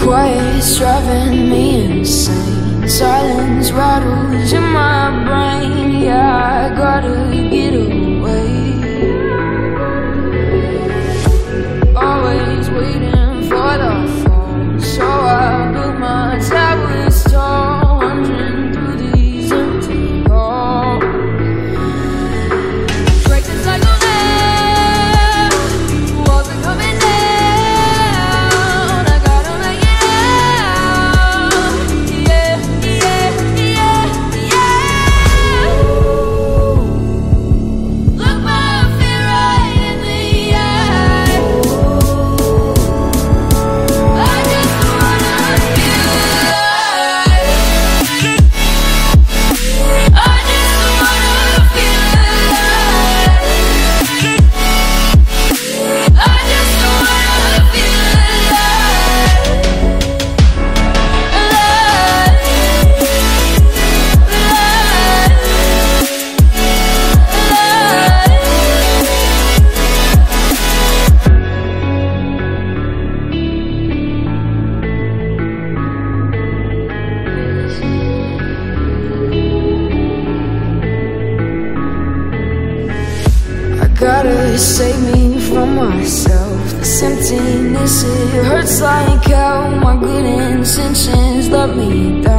Quiet's driving me insane. Silence rattles in my brain. Yeah, I gotta save me from myself. This emptiness, it hurts like hell. My good intentions let me down.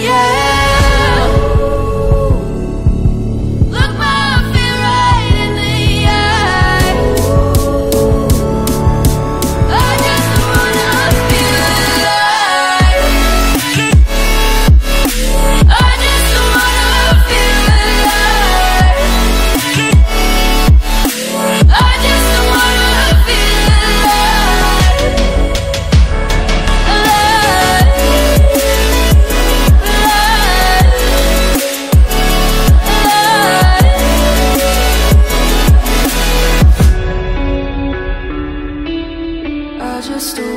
yeah. story.